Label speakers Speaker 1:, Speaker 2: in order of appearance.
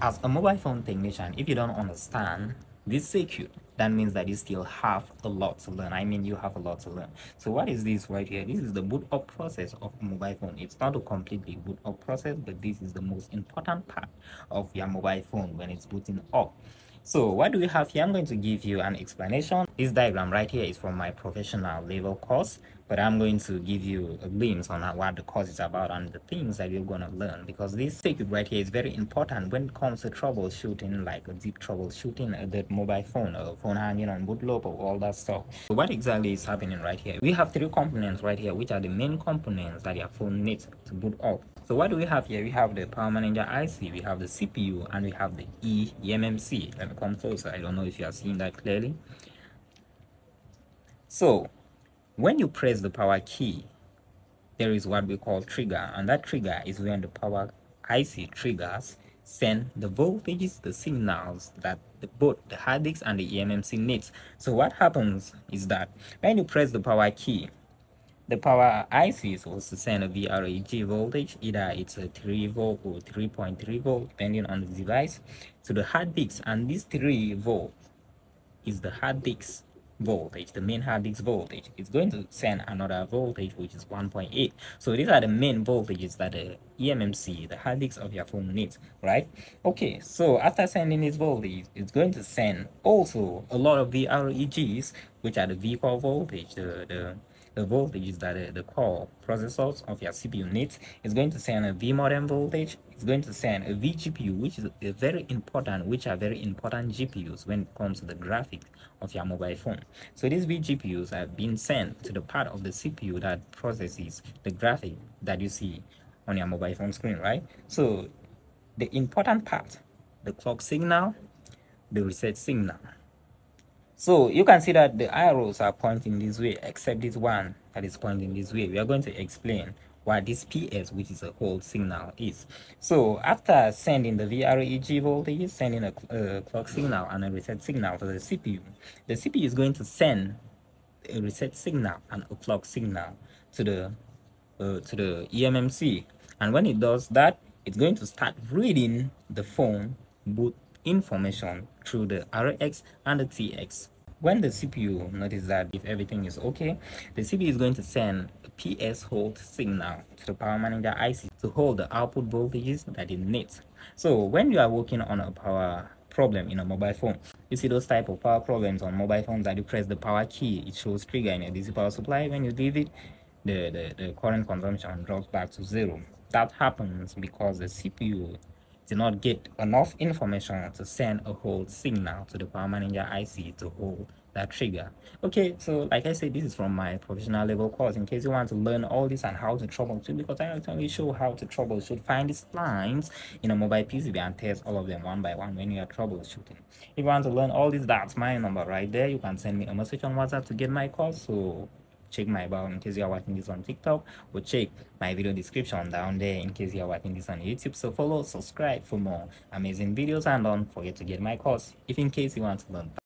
Speaker 1: As a mobile phone technician, if you don't understand this circuit, that means that you still have a lot to learn. I mean, you have a lot to learn. So what is this right here? This is the boot up process of a mobile phone. It's not a completely boot up process, but this is the most important part of your mobile phone when it's booting up. So what do we have here? I'm going to give you an explanation. This diagram right here is from my professional level course, but I'm going to give you a glimpse on what the course is about and the things that you're going to learn because this circuit right here is very important when it comes to troubleshooting, like deep troubleshooting uh, the mobile phone, or phone hanging on boot loop, or all that stuff. So what exactly is happening right here? We have three components right here, which are the main components that your phone needs to boot up. So what do we have here? We have the Power Manager IC, we have the CPU, and we have the eMMC. Let me come closer. I don't know if you are seeing that clearly. So when you press the power key, there is what we call trigger, and that trigger is when the power IC triggers send the voltages, the signals that the, both the hard disk and the eMMC needs. So what happens is that when you press the power key, the power IC is to send a VREG voltage, either it's a 3 volt or 3.3 volt, depending on the device, to the hard disk. And this 3 volt is the hard disk voltage, the main hard disk voltage. It's going to send another voltage, which is 1.8. So these are the main voltages that the eMMC, the hard disk of your phone needs, right? Okay, so after sending this voltage, it's going to send also a lot of VREGs, which are the vehicle voltage, the, the the voltage that the, the core processors of your CPU needs is going to send a VModem voltage. It's going to send a vGPU, which is a very important, which are very important GPUs when it comes to the graphics of your mobile phone. So these vGPUs have been sent to the part of the CPU that processes the graphic that you see on your mobile phone screen, right? So the important part, the clock signal, the reset signal, so you can see that the arrows are pointing this way, except this one that is pointing this way. We are going to explain what this PS, which is a hold signal, is. So after sending the VREG voltage, sending a, a clock signal and a reset signal to the CPU, the CPU is going to send a reset signal and a clock signal to the uh, to the eMMC. And when it does that, it's going to start reading the phone boot information through the RX and the TX. When the CPU notices that if everything is okay, the CPU is going to send a PS hold signal to the power manager IC to hold the output voltages that it needs. So when you are working on a power problem in a mobile phone, you see those type of power problems on mobile phones that you press the power key, it shows trigger in a DC power supply. When you leave it, the, the, the current consumption drops back to zero. That happens because the CPU did not get enough information to send a hold signal to the power manager IC to hold that trigger. Okay, so like I said, this is from my professional level course in case you want to learn all this and how to troubleshoot because I actually show how to troubleshoot, find these lines in a mobile PCB and test all of them one by one when you are troubleshooting. If you want to learn all this, that's my number right there. You can send me a message on WhatsApp to get my course. So check my bio in case you are watching this on TikTok or check my video description down there in case you are watching this on YouTube. So follow, subscribe for more amazing videos and don't forget to get my course if in case you want to learn